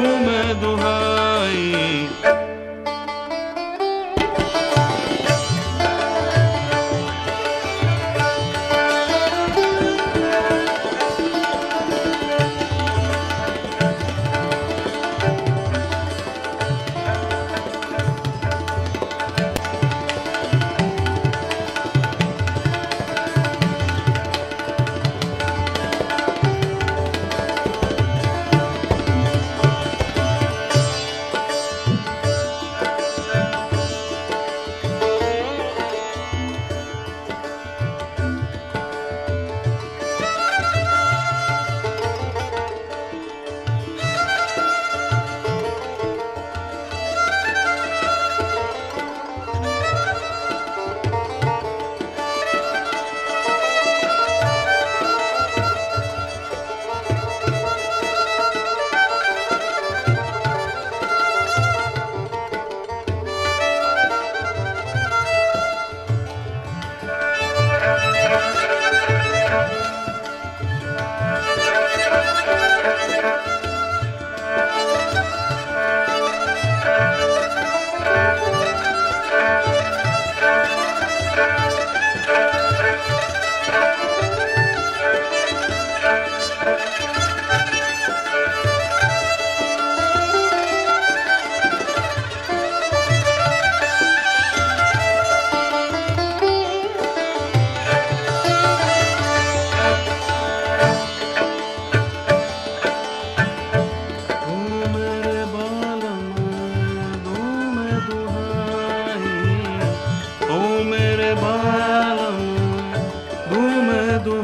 मैं दुहाई। do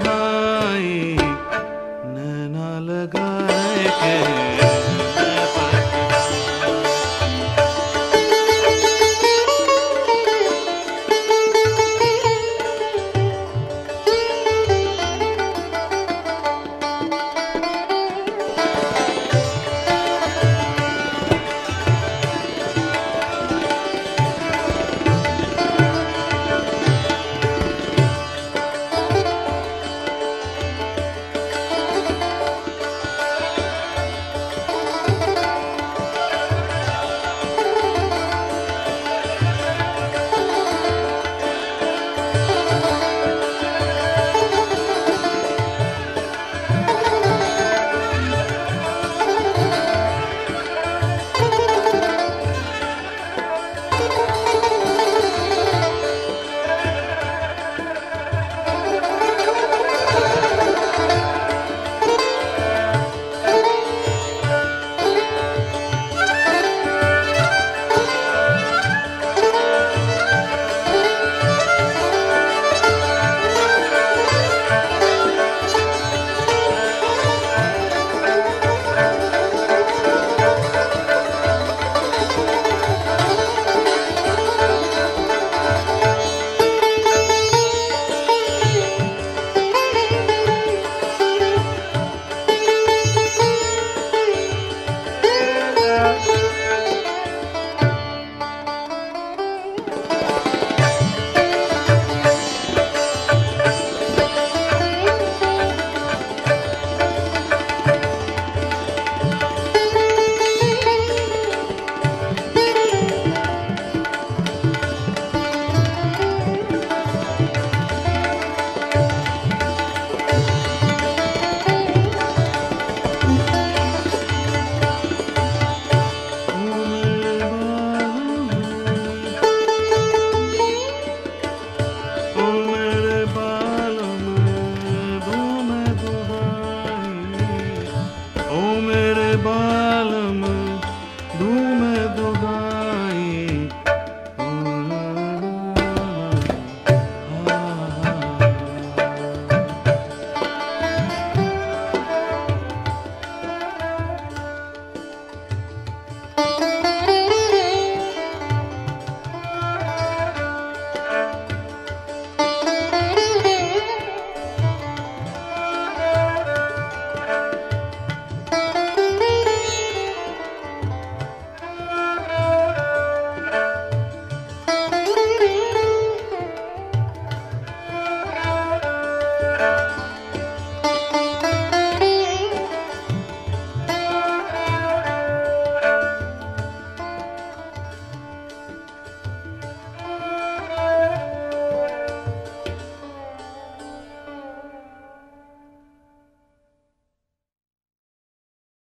ಶೋಭಾ